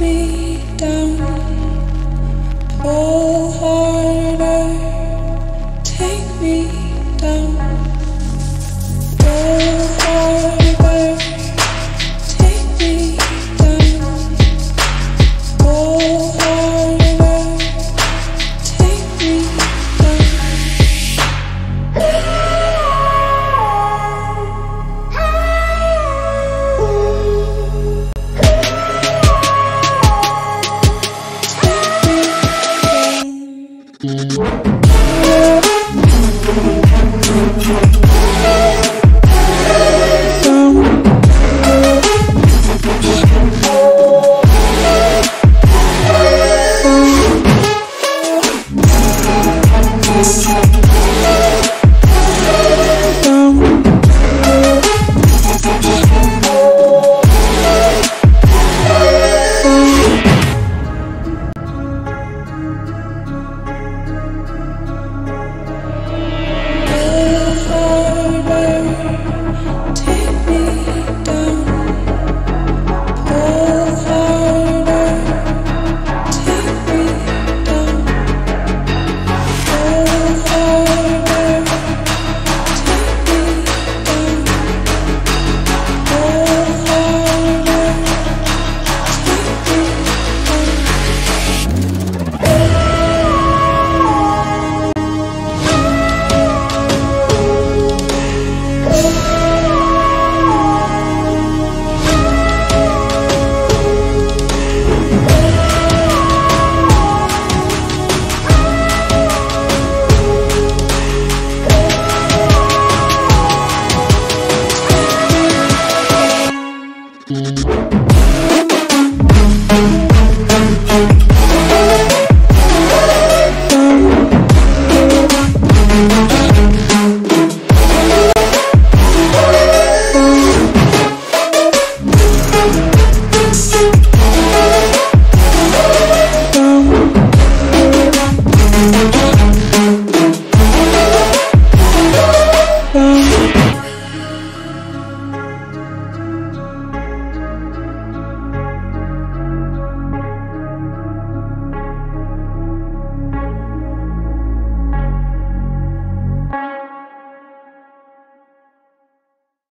me down, pull hard.